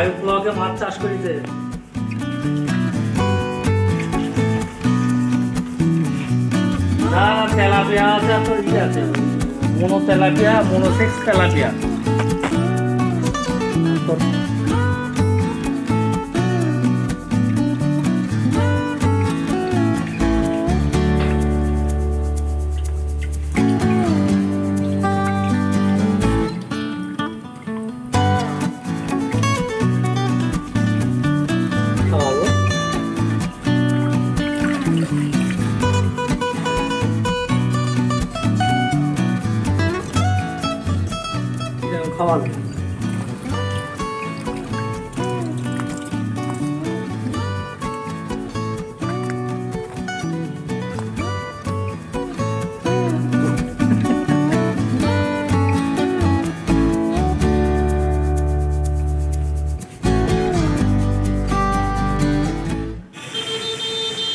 বায়ু ব্লকে মাছ চাষ করিতে না তেলাপিয়া আছে তো mono tilapia mono sex tilapia. এরকম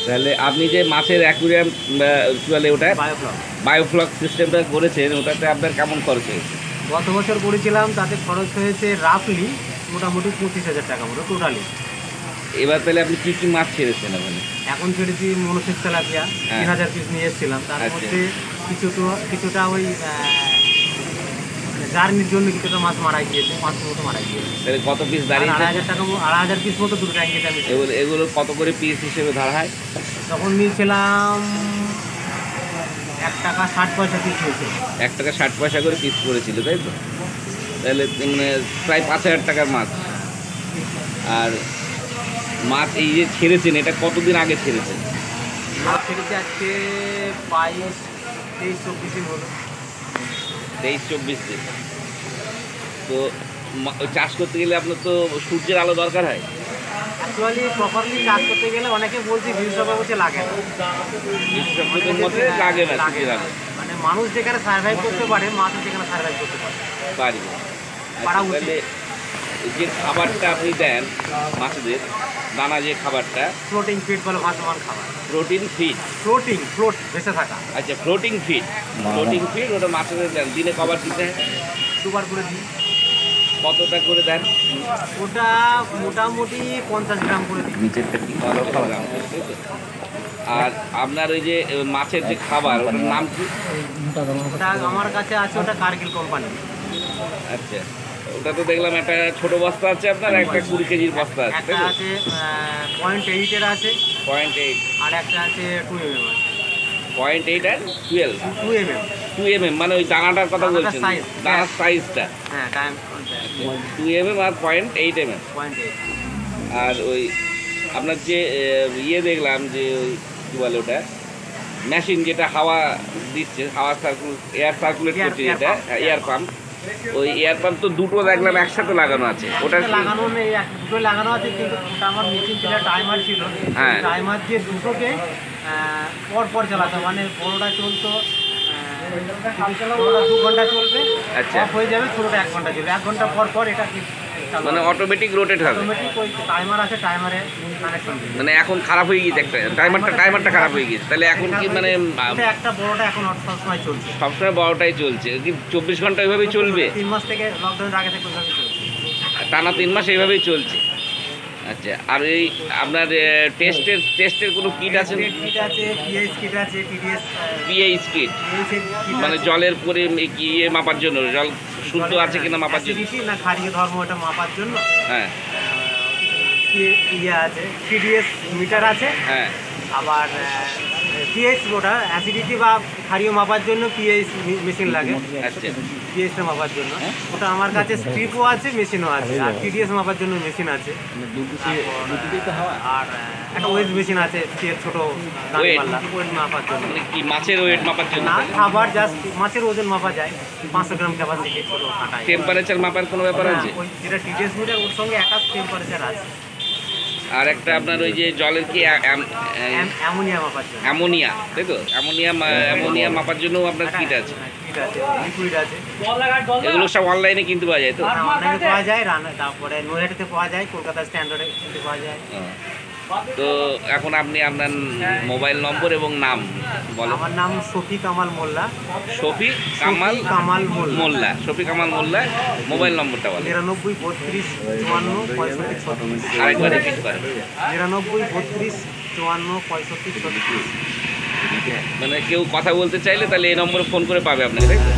তাহলে আপনি যে মাছের অ্যাকুরিয়াম কি বলে ওটা? বায়োফ্লক বায়োফ্লক সিস্টেমটা করেছেন ওটাতে আপনার কেমন খরচ হয়েছে? গত বছর করেছিলাম তাতে খরচ হয়েছে রাফলি মোটামুটি পঁচিশ হাজার টাকা মতো টোটালি এবার তাহলে আপনি কি কি মাছ ছেড়েছেন ওখানে এখন ছেড়েছি মনোসেস তেলাপিয়া হ্যাঁ। তিন হাজার পিস নিয়ে এসেছিলাম। তার আচ্ছা। মধ্যে কিছুটা কিছুটা ওই জার্নির জন্য কিছুটা মাছ মারা গিয়েছে পাঁচশো মতো মারা গিয়েছে তাহলে কত পিস আর দাঁড়িয়েছে? আড়াই হাজার টাকা আড়াই হাজার পিস মতো দুটো ট্যাঙ্কিতে আমি এগুলো এগুলো কত করে পিস হিসেবে ধরা হয়? তখন নিয়েছিলাম এক টাকা ষাট পয়সা পিস হয়েছে। এক টাকা ষাট পয়সা করে পিস করেছিল তাই তো? তাহলে মানে প্রায় পাঁচ হাজার টাকার মাছ। আর মাছ এই যে ছেড়েছেন এটা কতদিন আগে ছেড়েছেন? মাছ ছেড়েছে আজকে বাইশ তেইশ চব্বিশ দিন হলো। তেইশ চব্বিশ দিন। তো চাষ করতে গেলে আপনার তো সূর্যের আলো দরকার হয়? অ্যাকচুয়ালি প্রপারলি চাষ করতে গেলে অনেকে বলছি বিশ্বসভা বলছে লাগে না। লাগে না মানে মানুষ যেখানে সার্ভাইভ করতে পারে মাছও যেখানে সার্ভাইভ করতে পারে। পারি। পারা আচ্ছা, উচিত। যে খাবারটা আপনি দেন মাছেদের দানা যে খাবারটা ফ্লোটিং ফিড বলে ভাসমান খাবার। প্রোটিন ফিড ফ্লোটিং ফ্লোট ভেসে থাকা। আচ্ছা ফ্লোটিং ফিড ফ্লোটিং ফিড ওটা মাছেদের দেন। দিনে কবার দিতে? দুবার করে দিই কতটা করে দেন? ওটা মোটামুটি পঞ্চাশ গ্রাম করে? আর আপনার ওই যে মাছের যে খাবার ওটার নাম কি? ওটা আমার কাছে আছে ওটা কার্গিল কোম্পানি। আচ্ছা। ওটা তো দেখলাম একটা ছোট বস্তা আছে আপনার একটা কুড়ি কেজির বস্তা। আছে পয়েন্ট এইটের আছে পয়েন্ট এইট আর একটা আছে টু এম এম আছে। Point eight and twelve two m m two m m মানে ওই দানাটার কথা বলছেন size। দানার সাইজটা হ্যাঁ টু এম এম আর পয়েন্ট এইট এম এম আর ওই আপনার যে ইয়ে দেখলাম যে ওই কী বলে ওটা? মেশিন যেটা হাওয়া দিচ্ছে হাওয়া সার্কুল এয়ার সার্কুলেট করছে যেটা এয়ার পাম্প ওই এয়ার পাম্প তো দুটো দেখলাম একসাথে লাগানো আছে। ওটা লাগানো নেই এক- দুটো লাগানো আছে কিন্তু ওটা আমার মেশিন ছিল টাইমার ছিল। হ্যাঁ। টাইমার দিয়ে দুটোকে পর পর চালাতো মানে বড়টা চলতো দু ঘণ্টা চলবে আচ্ছা। হয়ে যাবে ছোটোটা এক ঘণ্টা চলবে। এক ঘণ্টা পর পর এটা মানে অটোমেটিক রোটেট হবে। টাইমার আছে টাইমারে মানে এখন খারাপ হয়ে গিয়েছে একটা টাইমারটা টাইমারটা খারাপ হয়ে গিয়েছে। তাহলে এখন কি মানে একটা বড়টা এখন সবসময় চলছে। সবসময় বড়টাই চলছে। কি চব্বিশ ঘণ্টা ওইভাবেই চলবে? তিন মাস থেকে লকডাউনের আগে থেকে টানা তিন মাস এইভাবেই চলছে। আচ্ছা আর এই আপনার টেস্টের টেস্টের কোনো কিট আছে? কিট আছে পিএইচ কিট আছে টিডিএস পিএইচ কিট মানে জলের পরে কি ইয়ে মাপার জন্য জল শুদ্ধ আছে কিনা মাপার জন্য? না ক্ষারীয় ধর্ম এটা মাপার জন্য? হ্যাঁ। ইয়ে আছে টিডিএস মিটার আছে। হ্যাঁ। আবার পিএইচ ওটা অ্যাসিডিটি বা ক্ষারীয় মাপার জন্য পিএইচ মেশিন লাগে। আচ্ছা। পিএইচটা মাপার জন্য। ওটা আমার কাছে স্ট্রিপও আছে মেশিনও আছে। আর টিডিএস মাপার জন্য মেশিন আছে। আর একটা ওয়েট মেশিন আছে ছোট ওয়েট মাপার জন্য। মানে কি মাছের ওয়েট মাপার জন্য? না খাবার জাস্ট মাছের ওজন মাপা যায়। পাঁচশো গ্রাম ক্যাপাসিটি ছোট টেম্পারেচার মাপার কোনো ব্যাপার আছে? যেটা টিডিএস মিটার ওর সঙ্গে অ্যাটাচ টেম্পারেচার আছে। আর একটা আপনার ওই যে জলের কি অ্যা- অ্যাম- অ্যাম- অ্যামোনিয়া মাপার জন্য। অ্যামোনিয়া তাই তো? অ্যামোনিয়া মা- অ্যামোনিয়া মাপার জন্য আপনার কিট আছে। কিট আছে এগুলো সব অনলাইনে কিনতে পাওয়া যায় তো? অনলাইনে পাওয়া যায় তারপরে নোয়েটাতে পাওয়া যায় কলকাতা স্ট্যান্ডার্ডে কিনতে পাওয়া যায়। তো এখন আপনি আপনার মোবাইল নম্বর এবং নাম বলো। আমার নাম শফি কামাল মোল্লা। শফি কামাল কামাল মোল্লা। মোল্লা। শফি কামাল মোল্লা মোবাইল নম্বরটা বলো। নিরানব্বই বত্রিশ চুয়ান্ন পঁয়ষট্টি ছত্রিশ। আরেকবার রিপিট করে নিরানব্বই বত্রিশ চুয়ান্ন পঁয়ষট্টি ছত্রিশ। মানে কেউ কথা বলতে চাইলে তাহলে এই নম্বরে ফোন করে পাবে আপনাকে তাই তো?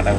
কাটা